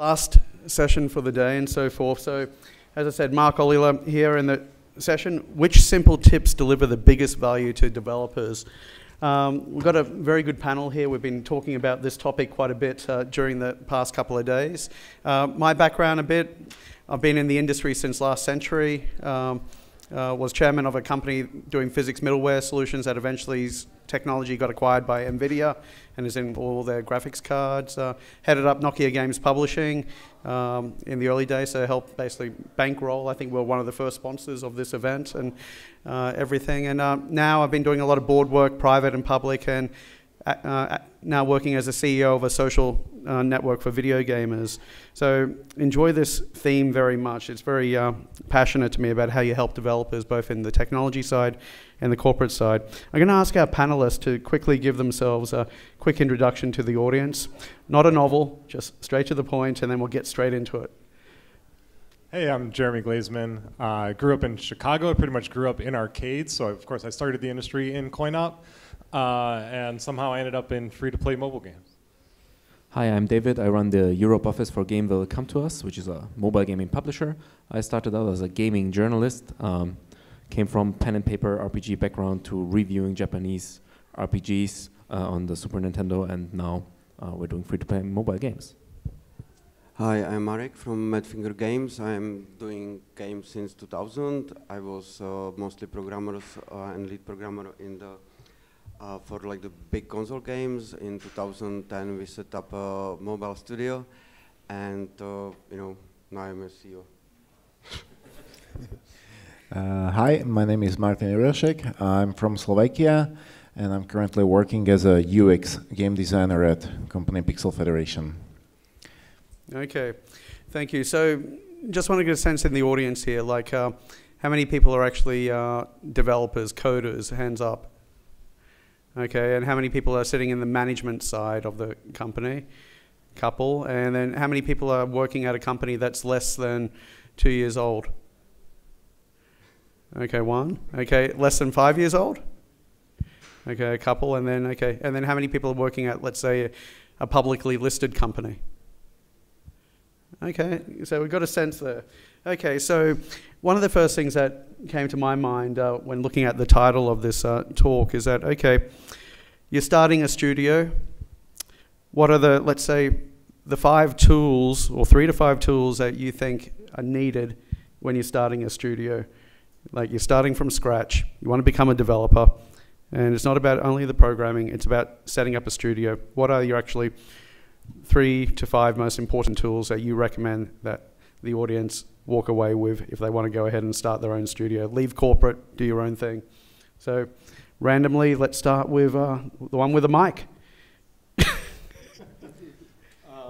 last session for the day and so forth. So, as I said, Mark Ollila here in the session. Which simple tips deliver the biggest value to developers? Um, we've got a very good panel here. We've been talking about this topic quite a bit uh, during the past couple of days. Uh, my background a bit, I've been in the industry since last century. Um, uh, was chairman of a company doing physics middleware solutions that eventually technology got acquired by NVIDIA and is in all their graphics cards. Uh, headed up Nokia Games Publishing um, in the early days, so helped basically bankroll. I think we are one of the first sponsors of this event and uh, everything. And uh, now I've been doing a lot of board work, private and public, and uh, now working as a CEO of a social uh, network for video gamers. So enjoy this theme very much. It's very uh, passionate to me about how you help developers both in the technology side and the corporate side. I'm going to ask our panelists to quickly give themselves a quick introduction to the audience. Not a novel, just straight to the point, and then we'll get straight into it. Hey, I'm Jeremy Glazman. Uh, I grew up in Chicago. I pretty much grew up in arcades. So, of course, I started the industry in coin op, uh, and somehow I ended up in free to play mobile games. Hi, I'm David. I run the Europe office for Gamevil Com2uS, which is a mobile gaming publisher. I started out as a gaming journalist, um, came from pen and paper RPG background to reviewing Japanese RPGs uh, on the Super Nintendo, and now uh, we're doing free-to-play mobile games. Hi, I'm Marek from Madfinger Games. I'm doing games since 2000. I was uh, mostly programmer uh, and lead programmer in the uh, for like the big console games. In 2010, we set up a mobile studio, and uh, you know now I'm a CEO. uh, hi, my name is Martin Jurášek. I'm from Slovakia, and I'm currently working as a UX game designer at company Pixel Federation. Okay, thank you. So, just want to get a sense in the audience here, like. Uh, how many people are actually uh, developers, coders? Hands up. Okay, and how many people are sitting in the management side of the company? Couple. And then how many people are working at a company that's less than two years old? Okay, one. Okay, less than five years old? Okay, a couple. And then, okay, and then how many people are working at, let's say, a, a publicly listed company? Okay, so we've got a sense there. Okay, so one of the first things that came to my mind uh, when looking at the title of this uh, talk is that, okay, you're starting a studio. What are the, let's say, the five tools or three to five tools that you think are needed when you're starting a studio? Like you're starting from scratch, you want to become a developer, and it's not about only the programming, it's about setting up a studio. What are your actually three to five most important tools that you recommend that the audience walk away with if they want to go ahead and start their own studio. Leave corporate, do your own thing. So, randomly, let's start with uh, the one with the mic. uh,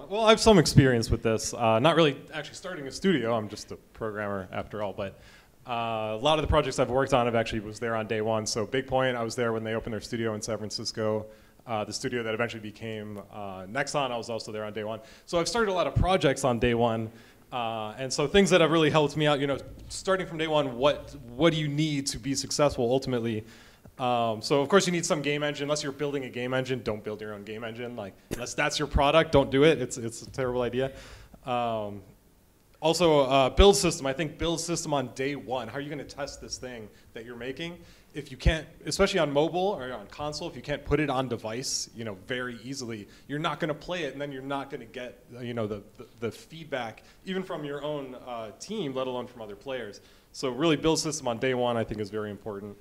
well, I have some experience with this. Uh, not really actually starting a studio. I'm just a programmer after all, but. Uh, a lot of the projects I've worked on have actually was there on day one. So Bigpoint, I was there when they opened their studio in San Francisco. Uh, the studio that eventually became uh, Nexon, I was also there on day one. So I've started a lot of projects on day one. Uh, and so things that have really helped me out, you know, starting from day one, what what do you need to be successful ultimately? Um, so of course you need some game engine. Unless you're building a game engine, don't build your own game engine. Like unless that's your product, don't do it. It's it's a terrible idea. Um, also, uh, build system. I think build system on day one. How are you going to test this thing that you're making? If you can't, especially on mobile or on console, if you can't put it on device, you know, very easily, you're not going to play it, and then you're not going to get, you know, the, the, the, feedback even from your own uh, team, let alone from other players. So really, build system on day one, I think, is very important.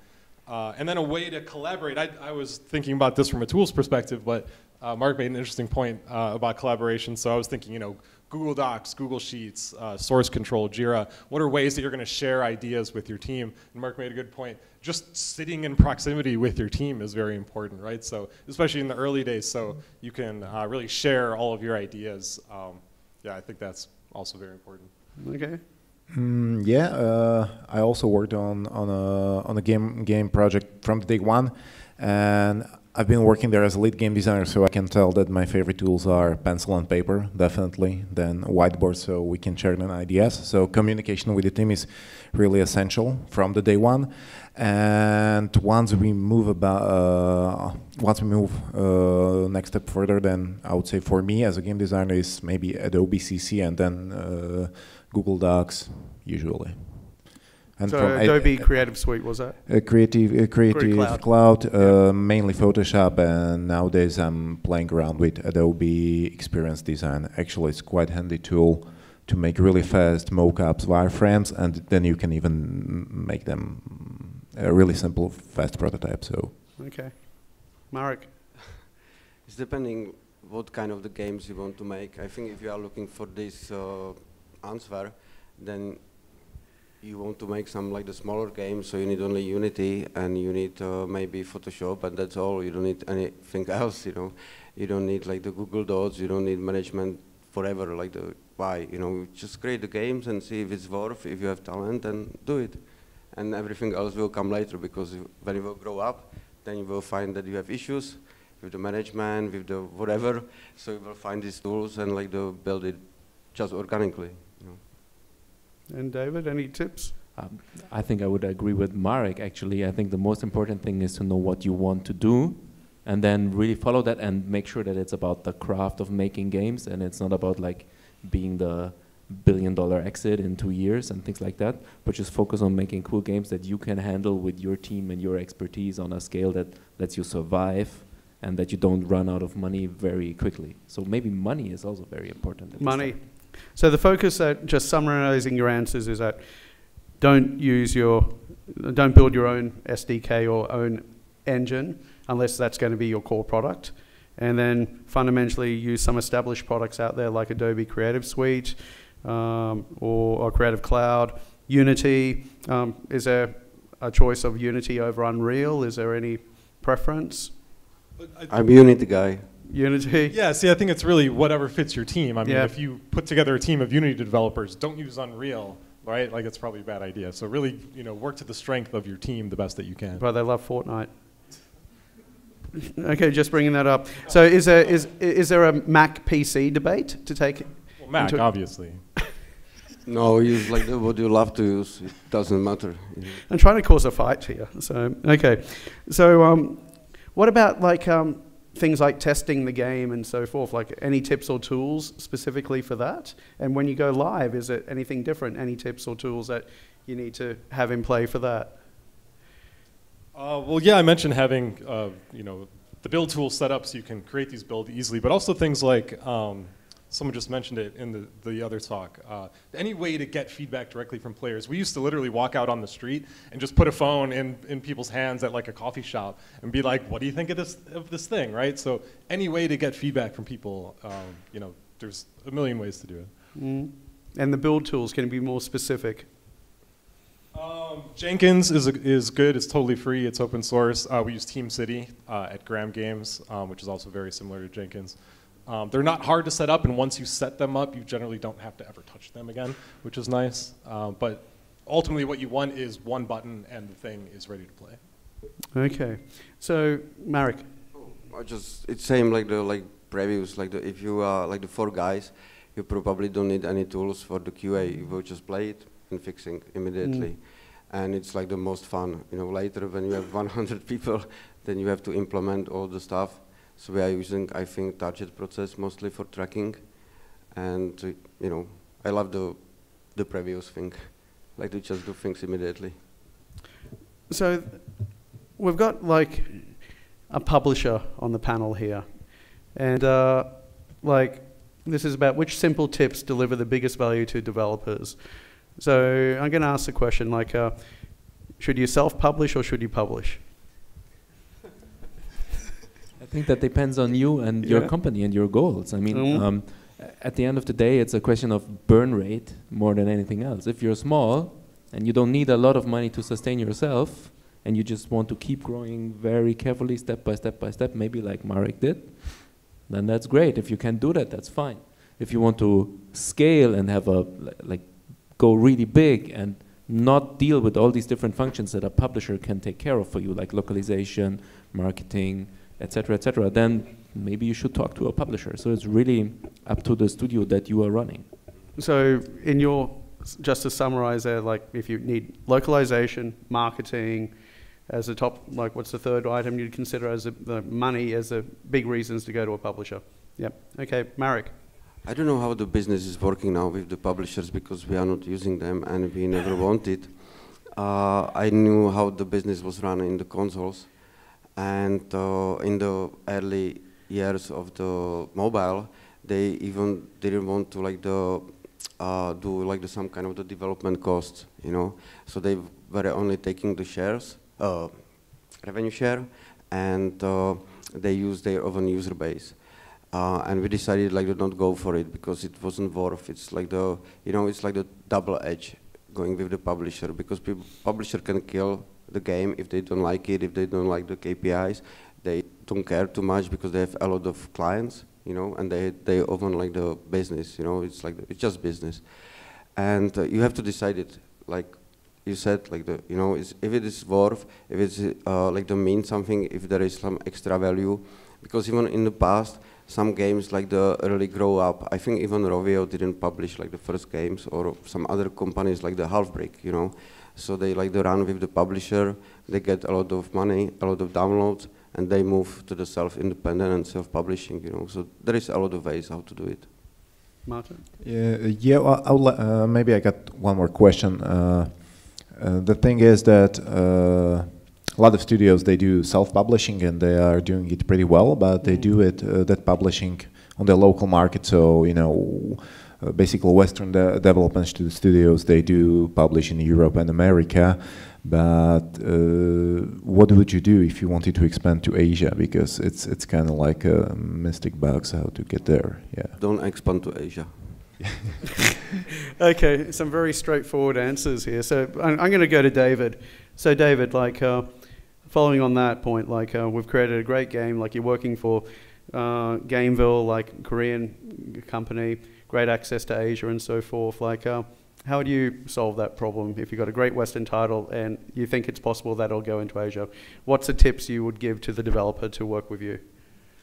Uh, and then a way to collaborate. I, I, was thinking about this from a tools perspective, but uh, Mark made an interesting point uh, about collaboration. So I was thinking, you know, Google Docs, Google Sheets, uh, Source Control, Jira. What are ways that you're going to share ideas with your team? And Mark made a good point. Just sitting in proximity with your team is very important, right? So especially in the early days, so you can uh, really share all of your ideas. Um, yeah, I think that's also very important. Okay. Mm, yeah, uh, I also worked on on a on a game game project from day one, and I've been working there as a lead game designer, so I can tell that my favorite tools are pencil and paper, definitely, then whiteboard, so we can share an ideas. So communication with the team is really essential from the day one. And once we move about, uh, once we move uh, next step further, then I would say for me as a game designer is maybe Adobe CC and then uh, Google Docs usually. And so Adobe Creative Suite was that? A creative, a creative Cloud, Cloud uh, yeah. mainly Photoshop, and nowadays I'm playing around with Adobe Experience Design. Actually, it's quite handy tool to make really fast mockups, wireframes, and then you can even make them a really simple, fast prototype. So. Okay, Marek. it's depending what kind of the games you want to make. I think if you are looking for this uh, answer, then you want to make some like the smaller games, so you need only Unity and you need uh, maybe Photoshop, and that's all. You don't need anything else, you know. You don't need like the Google Docs. You don't need management forever, like the why. You know, just create the games and see if it's worth. If you have talent, then do it, and everything else will come later because when you will grow up, then you will find that you have issues with the management, with the whatever. So you will find these tools and like the build it just organically. And David, any tips? Um, I think I would agree with Marek, actually. I think the most important thing is to know what you want to do and then really follow that and make sure that it's about the craft of making games and it's not about like being the billion dollar exit in two years and things like that, but just focus on making cool games that you can handle with your team and your expertise on a scale that lets you survive and that you don't run out of money very quickly. So maybe money is also very important. Money. So the focus that just summarizing your answers is that don't use your, don't build your own SDK or own engine unless that's going to be your core product. And then fundamentally use some established products out there like Adobe Creative Suite um, or, or, Creative Cloud. Unity, um, is there a choice of Unity over Unreal? Is there any preference? I'm Unity guy. Unity? Yeah, see, I think it's really whatever fits your team. I mean, yeah. if you put together a team of Unity developers, don't use Unreal, right? Like, it's probably a bad idea. So really, you know, work to the strength of your team the best that you can. But they love Fortnite. okay, just bringing that up. So is there, is, is there a Mac PC debate to take? Well, Mac, obviously. no, use like the, what you love to use. It doesn't matter. I'm trying to cause a fight here. So, okay. So um, what about like... Um, things like testing the game and so forth, like any tips or tools specifically for that? And when you go live, is it anything different? Any tips or tools that you need to have in play for that? Uh, well, yeah, I mentioned having, uh, you know, the build tool set up so you can create these builds easily, but also things like um, someone just mentioned it in the, the other talk. Uh, any way to get feedback directly from players. We used to literally walk out on the street and just put a phone in, in people's hands at like a coffee shop and be like, what do you think of this, of this thing, right? So any way to get feedback from people, um, you know, there's a million ways to do it. Mm. And the build tools, can be more specific? Um, Jenkins is, a, is good. It's totally free. It's open source. Uh, we use TeamCity uh, at Gram Games, um, which is also very similar to Jenkins. Um, they're not hard to set up, and once you set them up, you generally don't have to ever touch them again, which is nice. Uh, but ultimately, what you want is one button, and the thing is ready to play. Okay, so Marek. I just it's same like the like previous like the if you are like the four guys, you probably don't need any tools for the QA. You will just play it and fixing immediately. Mm. And it's like the most fun. You know, later when you have 100 people, then you have to implement all the stuff so we are using, I think, Targetprocess mostly for tracking. And, uh, you know, I love the, the previous thing, like to just do things immediately. So we've got like a publisher on the panel here. And uh, like, this is about which simple tips deliver the biggest value to developers. So I'm going to ask the question like, uh, should you self-publish or should you publish? Think that depends on you and yeah. your company and your goals. I mean, mm. um, at the end of the day, it's a question of burn rate more than anything else. If you're small and you don't need a lot of money to sustain yourself, and you just want to keep growing very carefully, step by step by step, maybe like Marek did, then that's great. If you can do that, that's fine. If you want to scale and have a like go really big and not deal with all these different functions that a publisher can take care of for you, like localization, marketing, etc., etc., then maybe you should talk to a publisher. So it's really up to the studio that you are running. So in your, just to summarize there, like if you need localization, marketing, as a top, like what's the third item you'd consider as a, the money as a big reasons to go to a publisher? Yep. Okay, Marek. I don't know how the business is working now with the publishers because we are not using them and we never wanted. Uh, I knew how the business was run in the consoles, and uh, in the early years of the mobile, they even didn't want to like the uh, do like the some kind of the development costs, you know. So they were only taking the shares, uh, revenue share, and uh, they use their own user base. Uh, and we decided like to not go for it because it wasn't worth. It's like the you know it's like the double edge going with the publisher because people, publisher can kill the game if they don't like it, if they don't like the KPIs. They don't care too much because they have a lot of clients, you know, and they they often like the business, you know, it's like the, it's just business, and uh, you have to decide it like you said, like the you know, if it is worth, if it's uh, like the mean something, if there is some extra value, because even in the past some games like the early grow up. I think even Rovio didn't publish like the first games or some other companies like the Half Halfbrick, you know. So they like the run with the publisher, they get a lot of money, a lot of downloads, and they move to the self-independent and self-publishing, you know. So there is a lot of ways how to do it. Martin? Yeah, yeah well, uh, maybe I got one more question. Uh, uh, the thing is that uh, a lot of studios they do self-publishing and they are doing it pretty well, but they do it uh, that publishing on the local market. So you know, uh, basically Western de development studios they do publish in Europe and America. But uh, what would you do if you wanted to expand to Asia? Because it's it's kind of like a mystic box how to get there. Yeah. Don't expand to Asia. okay, some very straightforward answers here. So I'm, I'm going to go to David. So David, like. Uh, following on that point, like uh, we've created a great game, like you're working for uh, Gamevil, like Korean company, great access to Asia and so forth. Like, uh, how do you solve that problem if you've got a great Western title and you think it's possible that it'll go into Asia? What's the tips you would give to the developer to work with you?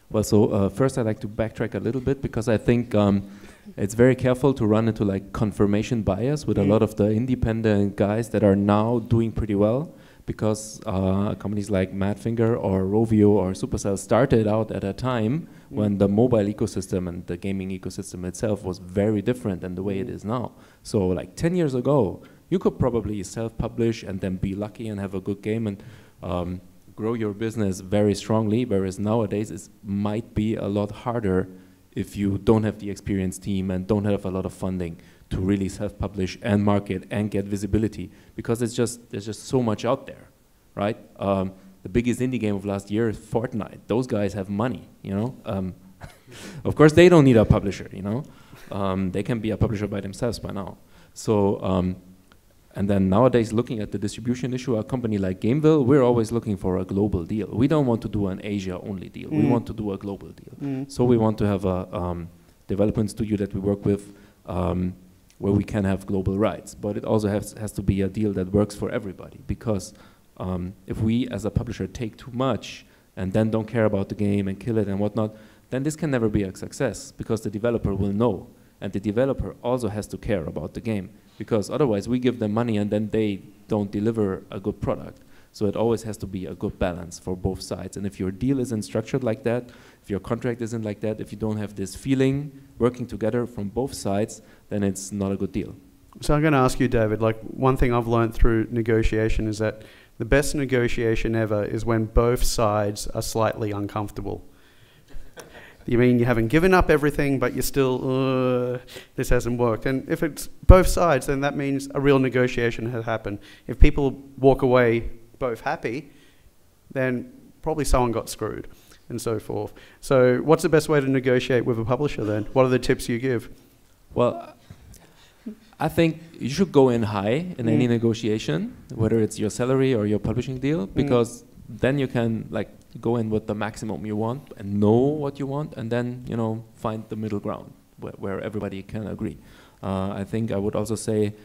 Well, so uh, first I'd like to backtrack a little bit because I think um, it's very careful to run into like confirmation bias with mm. a lot of the independent guys that are now doing pretty well because uh, companies like Madfinger or Rovio or Supercell started out at a time when the mobile ecosystem and the gaming ecosystem itself was very different than the way it is now. So like 10 years ago, you could probably self-publish and then be lucky and have a good game and um, grow your business very strongly, whereas nowadays it might be a lot harder if you don't have the experienced team and don't have a lot of funding to really self-publish and market and get visibility because it's just there's just so much out there, right? Um, the biggest indie game of last year is Fortnite. Those guys have money, you know. Um, of course, they don't need a publisher, you know. Um, they can be a publisher by themselves by now. So, um, and then nowadays, looking at the distribution issue, a company like Gamevil, we're always looking for a global deal. We don't want to do an Asia-only deal. Mm. We want to do a global deal. Mm. So we want to have a um, development studio that we work with um, where we can have global rights. But it also has, has to be a deal that works for everybody because um, if we as a publisher take too much and then don't care about the game and kill it and whatnot, then this can never be a success because the developer will know. And the developer also has to care about the game because otherwise we give them money and then they don't deliver a good product. So it always has to be a good balance for both sides. And if your deal isn't structured like that, if your contract isn't like that, if you don't have this feeling working together from both sides, then it's not a good deal. So I'm going to ask you, David, like one thing I've learned through negotiation is that the best negotiation ever is when both sides are slightly uncomfortable. you mean you haven't given up everything, but you're still, uh, this hasn't worked. And if it's both sides, then that means a real negotiation has happened. If people walk away both happy, then probably someone got screwed and so forth. So, what's the best way to negotiate with a publisher then? What are the tips you give? Well, I think you should go in high in mm. any negotiation, whether it's your salary or your publishing deal, mm. because mm. then you can like go in with the maximum you want and know what you want, and then you know find the middle ground where, where everybody can agree. Uh, I think I would also say,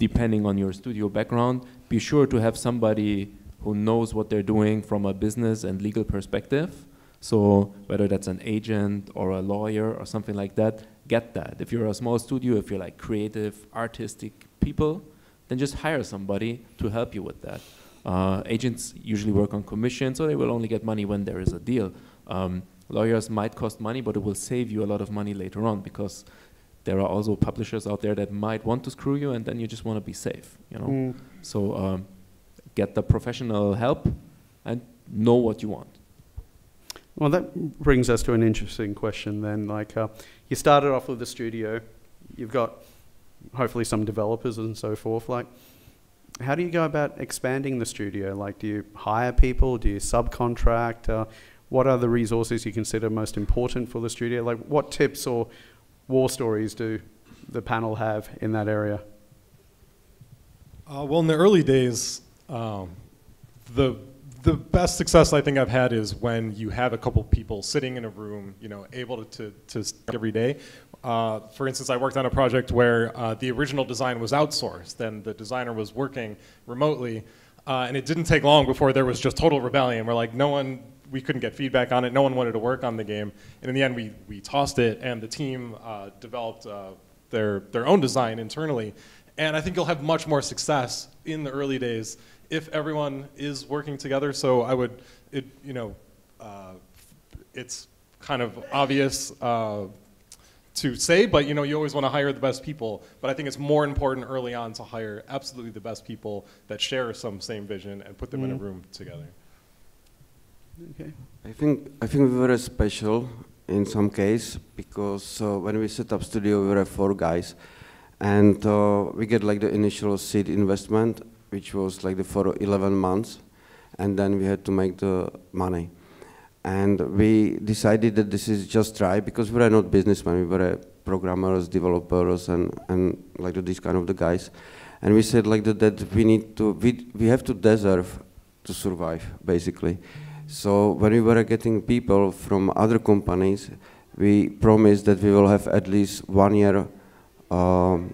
depending on your studio background, be sure to have somebody who knows what they're doing from a business and legal perspective. So whether that's an agent or a lawyer or something like that, get that. If you're a small studio, if you're like creative, artistic people, then just hire somebody to help you with that. Uh, agents usually work on commission, so they will only get money when there is a deal. Um, lawyers might cost money, but it will save you a lot of money later on because there are also publishers out there that might want to screw you, and then you just want to be safe, you know. Mm. So um, get the professional help and know what you want. Well, that brings us to an interesting question then. Like, uh, you started off with the studio, you've got hopefully some developers and so forth. Like, how do you go about expanding the studio? Like, do you hire people? Do you subcontract? Uh, what are the resources you consider most important for the studio? Like, what tips or war stories do the panel have in that area? Uh, well, in the early days, um, the the best success I think I've had is when you have a couple people sitting in a room, you know, able to to, to every day. Uh, for instance, I worked on a project where uh, the original design was outsourced, and the designer was working remotely, uh, and it didn't take long before there was just total rebellion. We're like, no one, we couldn't get feedback on it. No one wanted to work on the game, and in the end, we we tossed it, and the team uh, developed uh, their their own design internally. And I think you'll have much more success in the early days if everyone is working together. So I would, it, you know, uh, it's kind of obvious uh, to say, but you know, you always want to hire the best people. But I think it's more important early on to hire absolutely the best people that share some same vision and put them in a Mm. room together. Okay. I think I think we were special in some case because uh, when we set up studio, we were four guys, and uh, we get like the initial seed investment, which was like the for 11 months, and then we had to make the money, and we decided that this is just try because we are not businessmen, we were programmers, developers, and and like these kind of the guys, and we said like that, that we need to we we have to deserve to survive basically. So when we were getting people from other companies, we promised that we will have at least one year um,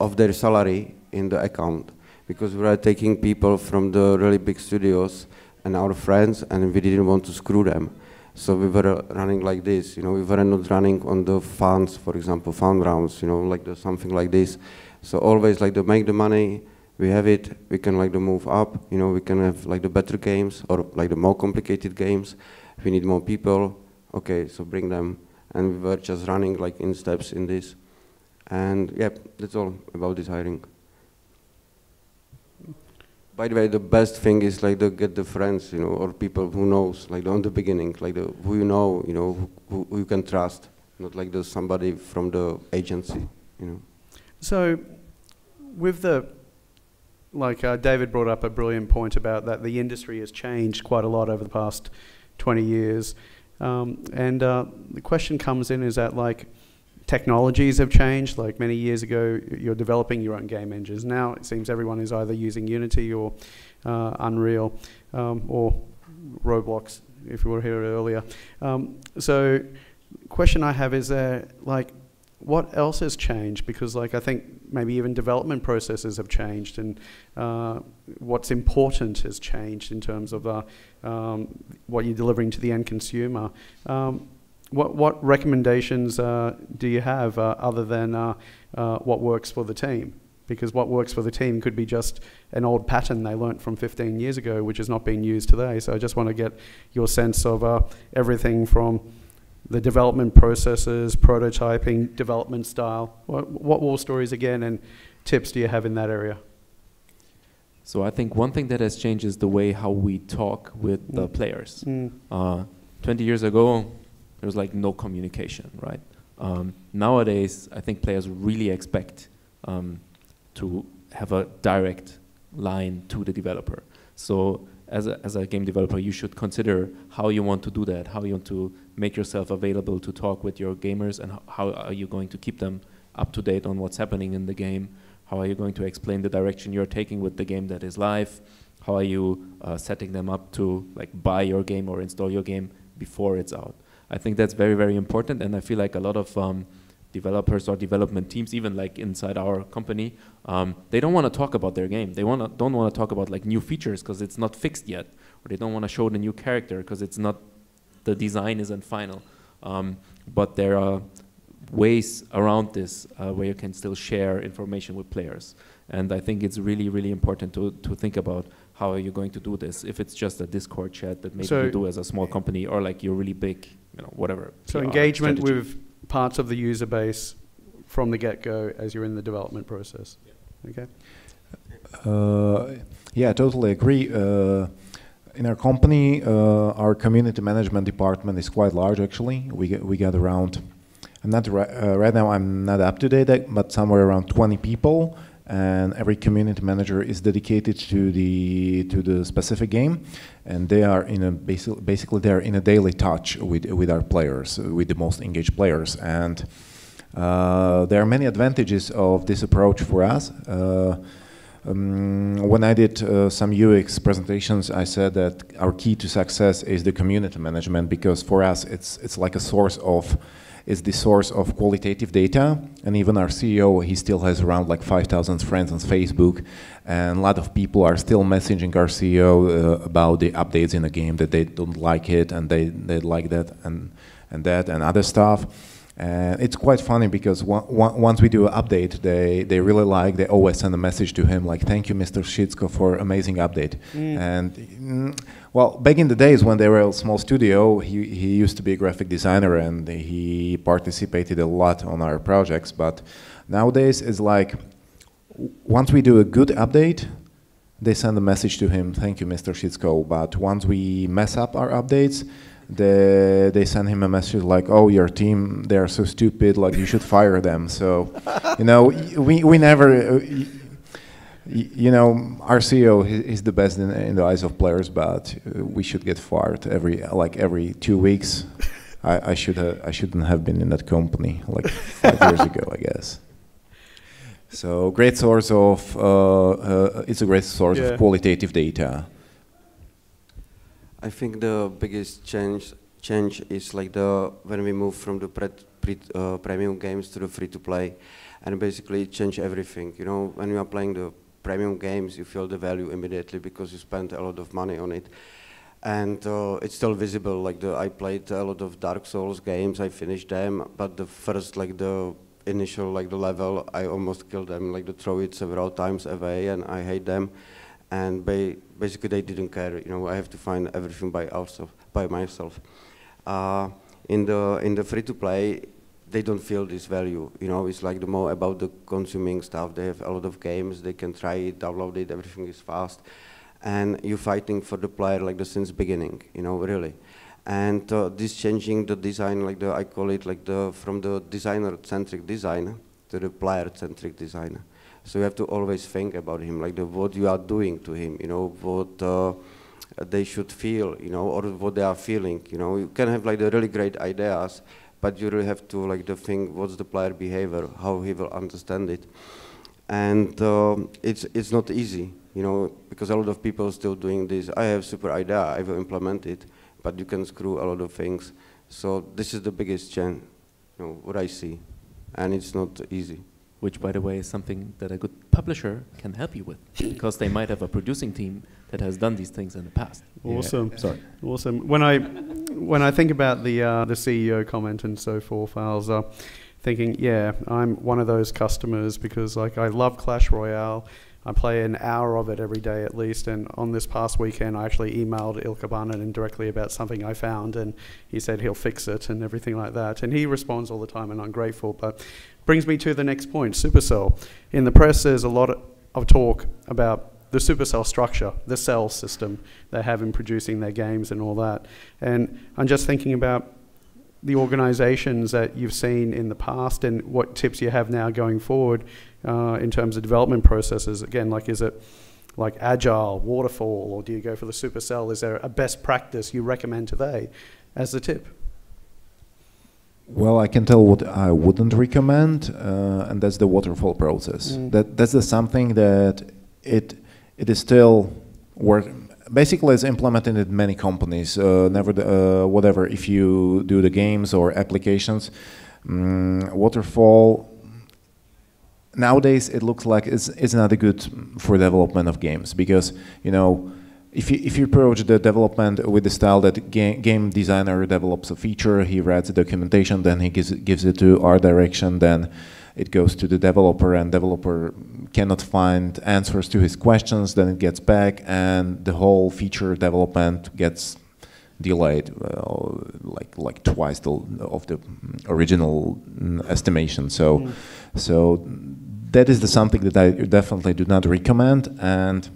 of their salary in the account because we are taking people from the really big studios and our friends and we didn't want to screw them. So we were running like this, you know, we were not running on the funds, for example, fund rounds, you know, like the, something like this. So always like to make the money, we have it, we can like to move up, you know, we can have like the better games or like the more complicated games. We need more people, okay, so bring them. And we were just running like in steps in this. And yeah, that's all about this hiring. By the way, the best thing is like to get the friends, you know, or people who knows, like on the beginning, like the, who you know, you know, who, who you can trust, not like the somebody from the agency, you know. So, with the, like uh, David brought up a brilliant point about that the industry has changed quite a lot over the past 20 years. Um, and uh, the question comes in is that like technologies have changed. Like many years ago, you're developing your own game engines. Now it seems everyone is either using Unity or uh, Unreal um, or Roblox, if you were here earlier. Um, so, question I have is there like what else has changed? Because like I think maybe even development processes have changed, and uh, what's important has changed in terms of uh, um, what you're delivering to the end consumer. Um, what what recommendations uh, do you have uh, other than uh, uh, what works for the team? Because what works for the team could be just an old pattern they learnt from 15 years ago, which is not being used today. So I just want to get your sense of uh, everything from the development processes, prototyping, development style. What, what war stories again and tips do you have in that area? So I think one thing that has changed is the way how we talk with the Mm. players. Mm. Uh, 20 years ago, there was like no communication, right? Um, nowadays, I think players really expect um, to have a direct line to the developer. So as a, as a game developer, you should consider how you want to do that, how you want to make yourself available to talk with your gamers, and ho- how are you going to keep them up to date on what's happening in the game. How are you going to explain the direction you're taking with the game that is live? How are you uh, setting them up to like buy your game or install your game before it's out? I think that's very very important, and I feel like a lot of um, developers or development teams, even like inside our company, um, they don't want to talk about their game. They wanna, don't want to talk about like new features because it's not fixed yet, or they don't want to show the new character because it's not the design isn't final. Um, but there are ways around this uh, where you can still share information with players. And I think it's really, really important to, to think about how are you going to do this? If it's just a Discord chat that maybe So- you do as a small company, or like you're really big, you know, whatever. So PR engagement strategy. with parts of the user base from the get-go as you're in the development process. Okay. Uh, yeah, I totally agree. Uh, in our company, uh, our community management department is quite large. Actually, we get, we got around. I'm not uh, right now. I'm not up to date, but somewhere around 20 people, and every community manager is dedicated to the to the specific game, and they are in a basic, basically they are in a daily touch with with our players, with the most engaged players, and uh, there are many advantages of this approach for us. Uh, um, when I did uh, some UX presentations, I said that our key to success is the community management because for us it's it's like a source of it's the source of qualitative data and even our CEO he still has around like 5,000 friends on Facebook and a lot of people are still messaging our CEO uh, about the updates in the game that they don't like it and they, they like that and and that and other stuff. And it's quite funny because once we do an update, they, they really like, they always send a message to him like, thank you, Mr. Shitsko, for amazing update. And, mm, well, back in the days when they were a small studio, he, he used to be a graphic designer and he participated a lot on our projects. But nowadays, it's like, once we do a good update, they send a message to him, thank you, Mr. Shitsko. But once we mess up our updates, they, they send him a message like, oh, your team, they are so stupid, like you should fire them. So, you know, we, we never, uh, you know, our CEO is the best in, in the eyes of players, but uh, we should get fired every, like every two weeks. I, I, should ha- I shouldn't have been in that company like five years ago, I guess. So great source of, uh, uh, it's a great source Yeah. of qualitative data. I think the biggest change change is like the when we move from the pre, pre, uh, premium games to the free to play, and basically change everything. You know, when you are playing the premium games, you feel the value immediately because you spend a lot of money on it, and uh, it's still visible. Like the I played a lot of Dark Souls games, I finished them, but the first like the initial like the level, I almost killed them. Like to throw it several times away, and I hate them and ba- basically they didn't care. You know, I have to find everything by by myself. Uh, in the in the free to play, they don't feel this value. You know, it's like the more about the consuming stuff. They have a lot of games. They can try it, download it. Everything is fast, and you're fighting for the player like the since beginning. You know, really. And uh, this changing the design, like the I call it like the from the designer-centric design to the player-centric designer. So you have to always think about him, like the what you are doing to him, you know, what uh, they should feel, you know, or what they are feeling, you know. You can have like the really great ideas, but you really have to like the think what's the player behavior, how he will understand it, and um, it's it's not easy, you know, because a lot of people are still doing this. I have super idea, I will implement it, but you can screw a lot of things. So this is the biggest change, you know, what I see, and it's not easy. Which by the way is something that a good publisher can help you with because they might have a producing team that has done these things in the past. Awesome. Sorry. Awesome. When I when I think about the uh, the CEO comment and so forth, I was uh, thinking, yeah, I'm one of those customers because like I love Clash Royale. I play an hour of it every day at least. And on this past weekend, I actually emailed Ilkka Paananen directly about something I found, and he said he'll fix it and everything like that. And he responds all the time, and I'm grateful. But brings me to the next point, Supercell. In the press, there's a lot of talk about the Supercell structure, the cell system they have in producing their games and all that. And I'm just thinking about the organizations that you've seen in the past and what tips you have now going forward uh, in terms of development processes. Again, like is it like agile, waterfall, or do you go for the supercell? Is there a best practice you recommend today as the tip? Well, I can tell what I wouldn't recommend, uh, and that's the waterfall process. Mm. That that's the something that it it is still work. Basically, it's implemented in many companies. Uh, never, the, uh, whatever. If you do the games or applications, mm, waterfall. Nowadays, it looks like it's it's not a good for development of games because you know if you, if you approach the development with the style that ga game designer develops a feature, he writes the documentation, then he gives gives it to art direction, then it goes to the developer and developer cannot find answers to his questions, then it gets back and the whole feature development gets delayed uh, like like twice the, of the original mm, estimation. So, Mm. so that is the something that I definitely do not recommend. And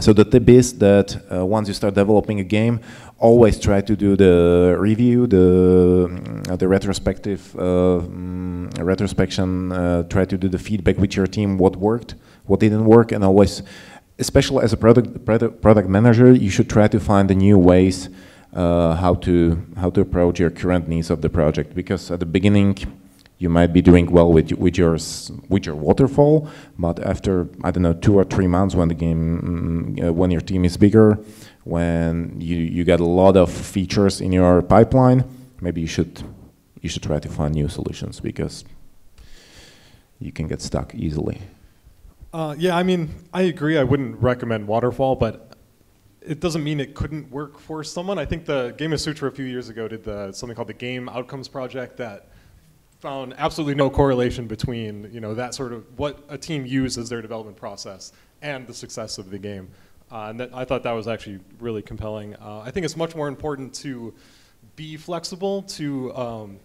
so the tip is that uh, once you start developing a game, always try to do the review, the mm, the retrospective uh, mm, retrospection. Uh, try to do the feedback with your team, what worked, what didn't work, and always, especially as a product product, product manager, you should try to find the new ways uh, how to how to approach your current needs of the project. Because at the beginning, you might be doing well with with your with your waterfall, but after I don't know two or three months, when the game mm, uh, when your team is bigger, when you you get a lot of features in your pipeline, maybe you should you should try to find new solutions because you can get stuck easily. Uh, yeah, I mean, I agree. I wouldn't recommend Waterfall, but it doesn't mean it couldn't work for someone. I think the Gamasutra a few years ago did the, something called the Game Outcomes Project that found absolutely no correlation between you know that sort of what a team used as their development process and the success of the game. Uh, and that, I thought that was actually really compelling. Uh, I think it's much more important to be flexible to um,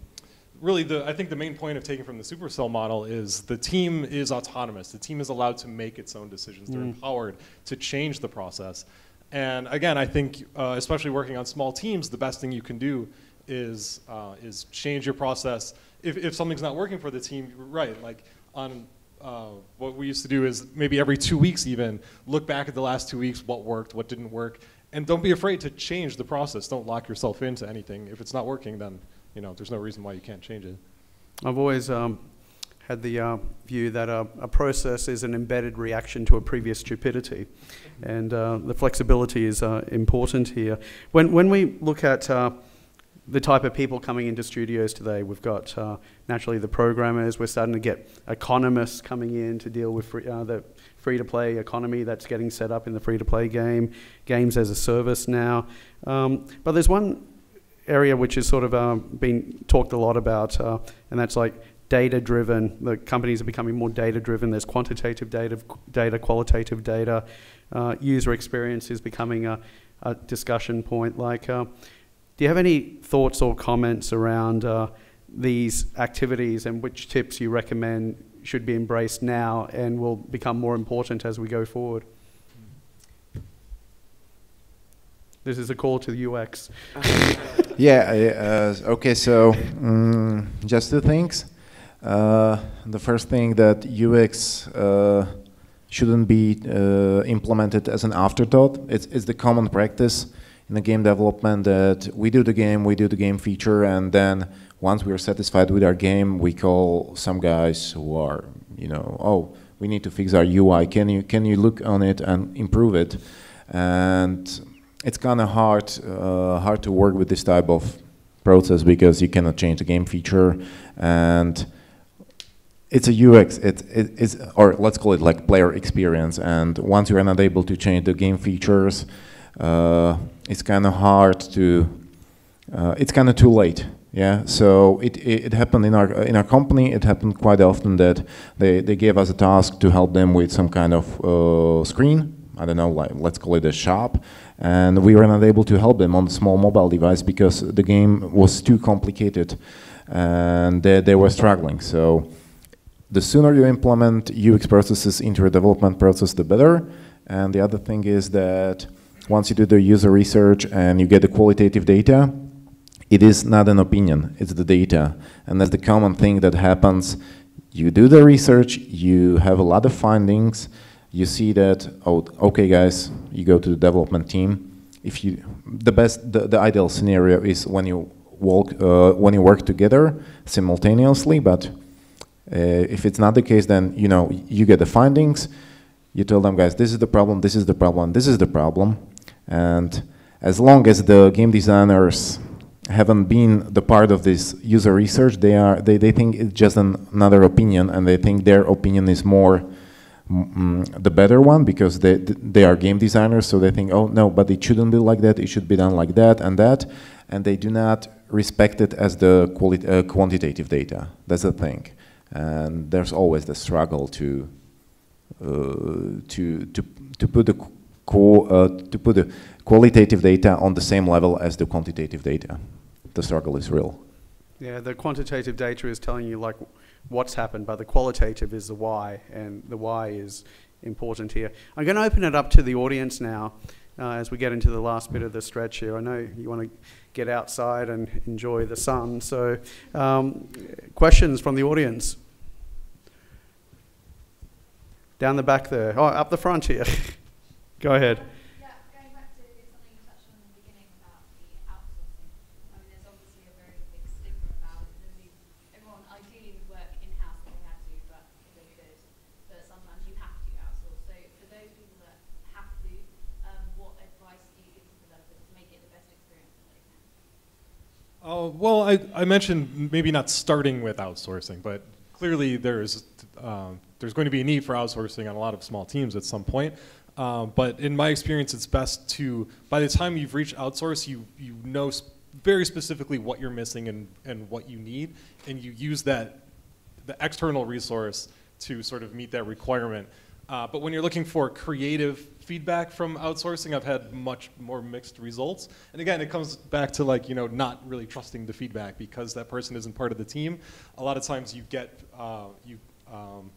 really the I think the main point of taking from the Supercell model is the team is autonomous. The team is allowed to make its own decisions. They're empowered to change the process. And again, I think uh, especially working on small teams, the best thing you can do is uh, is change your process. If, if something's not working for the team, right? Like on uh, what we used to do is maybe every two weeks even look back at the last two weeks, what worked, what didn't work, and don't be afraid to change the process. Don't lock yourself into anything. If it's not working, then you know there's no reason why you can't change it. I've always um, had the uh, view that a, process is an embedded reaction to a previous stupidity, and uh, the flexibility is uh, important here. When when we look at uh, the type of people coming into studios today, we've got uh, naturally the programmers. We're starting to get economists coming in to deal with free, uh, the free-to-play economy that's getting set up in the free-to-play game, games as a service now. Um, but there's one area which has sort of uh, been talked a lot about, uh, and that's like data driven. The companies are becoming more data driven. There's quantitative data, data, qualitative data. Uh, user experience is becoming a, a discussion point. Like, uh, do you have any thoughts or comments around uh, these activities and which tips you recommend should be embraced now and will become more important as we go forward? This is a call to the UX. Yeah, uh, okay, so mm, just two things. Uh, the first thing that UX uh, shouldn't be uh, implemented as an afterthought. It's, it's the common practice in the game development that we do the game, we do the game feature, and then once we are satisfied with our game, we call some guys who are, you know, oh, we need to fix our UI. Can you can you look on it and improve it? And it's kind of hard uh, hard to work with this type of process because you cannot change the game feature and it's a UX it, it, it's or let's call it like player experience and once you are not able to change the game features uh, it's kind of hard to uh, it's kind of too late yeah so it, it, it happened in our in our company it happened quite often that they, they gave us a task to help them with some kind of uh, screen I don't know, like let's call it a shop, and we were not able to help them on small mobile device because the game was too complicated, and they, they were struggling. So, the sooner you implement UX processes into your development process, the better. And the other thing is that once you do the user research and you get the qualitative data, it is not an opinion; it's the data, and that's the common thing that happens. You do the research, you have a lot of findings you see that oh okay guys you go to the development team. If you the best the, the ideal scenario is when you walk uh, when you work together simultaneously but uh, if it's not the case then you know you get the findings you tell them guys this is the problem this is the problem this is the problem and as long as the game designers haven't been the part of this user research they are they, they think it's just an, another opinion and they think their opinion is more mm, the better one because they they are game designers, so they think, oh no, but it shouldn't be like that. It should be done like that and that, and they do not respect it as the quali- uh, quantitative data. That's the thing, and there's always the struggle to uh, to to to put the co uh, to put the qualitative data on the same level as the quantitative data. The struggle is real. Yeah, the quantitative data is telling you like what's happened, but the qualitative is the why, and the why is important here. I'm going to open it up to the audience now uh, as we get into the last bit of the stretch here. I know you want to get outside and enjoy the sun, so um, questions from the audience? Down the back there. Oh, up the front here. Go ahead. Oh, well, I, I mentioned maybe not starting with outsourcing, but clearly there's, um, there's going to be a need for outsourcing on a lot of small teams at some point. Um, but in my experience, it's best to, by the time you've reached outsource, you, you know very specifically what you're missing and, and what you need, and you use that, the external resource to sort of meet that requirement. Uh, but when you're looking for creative feedback from outsourcing, I've had much more mixed results. And again, it comes back to like, you know, not really trusting the feedback because that person isn't part of the team. A lot of times you get, uh, you, um,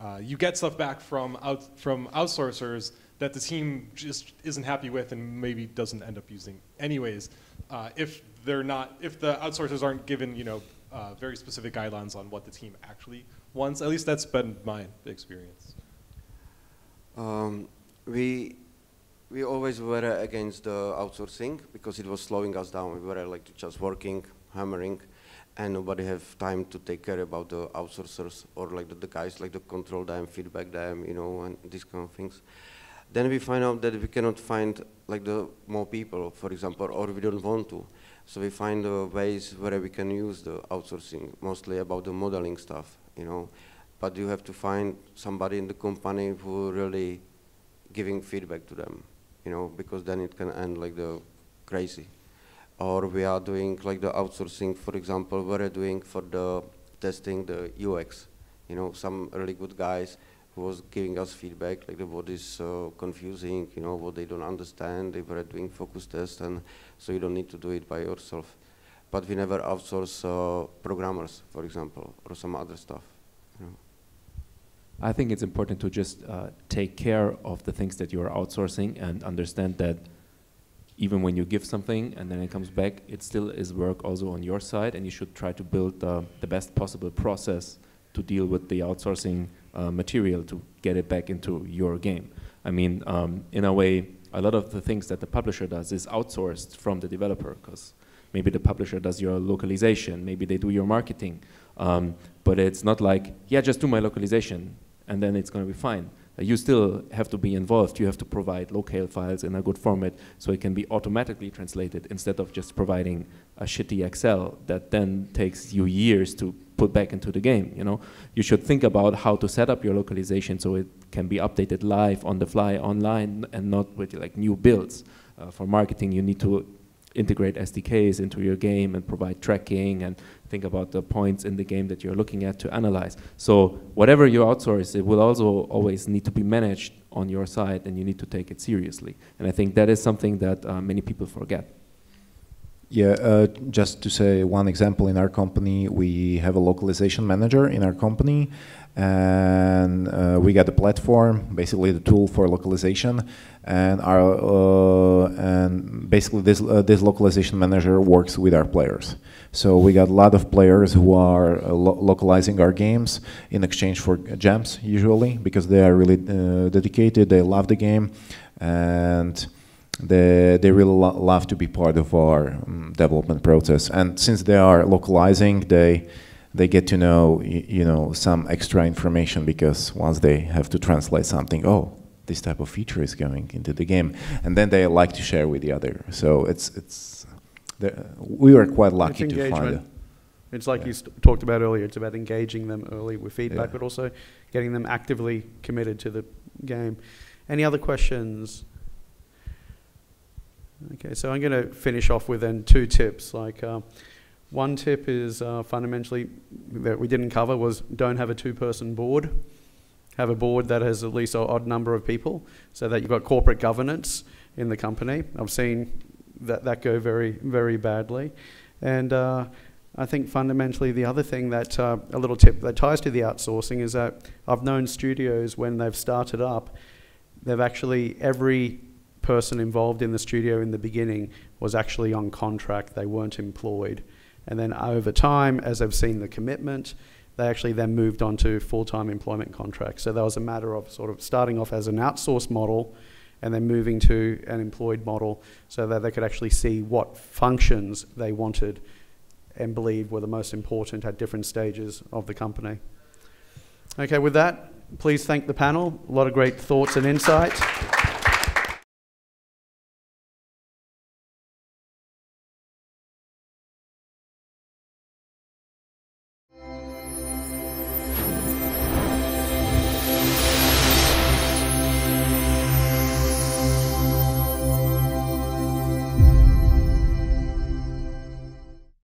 uh, you get stuff back from, out, from outsourcers that the team just isn't happy with and maybe doesn't end up using anyways. Uh, if they're not, if the outsourcers aren't given, you know, uh, very specific guidelines on what the team actually wants, at least that's been my experience. Um, we we always were against the outsourcing because it was slowing us down. We were like just working, hammering, and nobody have time to take care about the outsourcers or like the, the guys like the control them, feedback them, you know, and these kind of things. Then we find out that we cannot find like the more people, for example, or we don't want to. So we find uh, ways where we can use the outsourcing, mostly about the modeling stuff, you know but you have to find somebody in the company who really giving feedback to them, you know, because then it can end like the crazy. Or we are doing like the outsourcing, for example, we're doing for the testing the UX, you know, some really good guys who was giving us feedback, like the, what is uh, confusing, you know, what they don't understand. They were doing focus tests, and so you don't need to do it by yourself. But we never outsource uh, programmers, for example, or some other stuff. You know. I think it's important to just uh, take care of the things that you're outsourcing and understand that even when you give something and then it comes back, it still is work also on your side, and you should try to build uh, the best possible process to deal with the outsourcing uh, material to get it back into your game. I mean, um, in a way, a lot of the things that the publisher does is outsourced from the developer because maybe the publisher does your localization, maybe they do your marketing, um, but it's not like, yeah, just do my localization and then it's going to be fine. You still have to be involved. You have to provide locale files in a good format so it can be automatically translated instead of just providing a shitty Excel that then takes you years to put back into the game. You know, you should think about how to set up your localization so it can be updated live on the fly online and not with like new builds. Uh, for marketing, you need to integrate SDKs into your game and provide tracking and think about the points in the game that you're looking at to analyze. So whatever you outsource, it will also always need to be managed on your side and you need to take it seriously. And I think that is something that uh, many people forget. Yeah, uh, just to say one example in our company, we have a localization manager in our company and uh, we got a platform, basically the tool for localization, and our uh, and basically this uh, this localization manager works with our players. So we got a lot of players who are uh, lo localizing our games in exchange for gems usually because they are really uh, dedicated, they love the game, and they they really lo love to be part of our um, development process. And since they are localizing, they they get to know you know some extra information because once they have to translate something, oh, this type of feature is going into the game, and then they like to share with the other. So it's it's we were quite lucky to find it. It's like yeah. you talked about earlier. It's about engaging them early with feedback, yeah. but also getting them actively committed to the game. Any other questions? Okay, so I'm going to finish off with then two tips. Like, uh, One tip is uh, fundamentally that we didn't cover was don't have a two-person board. Have a board that has at least an odd number of people, so that you've got corporate governance in the company. I've seen that that go very very badly, and uh, I think fundamentally the other thing that uh, a little tip that ties to the outsourcing is that I've known studios when they've started up, they've actually every person involved in the studio in the beginning was actually on contract. They weren't employed. And then over time, as they've seen the commitment, they actually then moved on to full-time employment contracts. So that was a matter of sort of starting off as an outsourced model and then moving to an employed model so that they could actually see what functions they wanted and believed were the most important at different stages of the company. Okay, with that, please thank the panel. A lot of great thoughts and insight.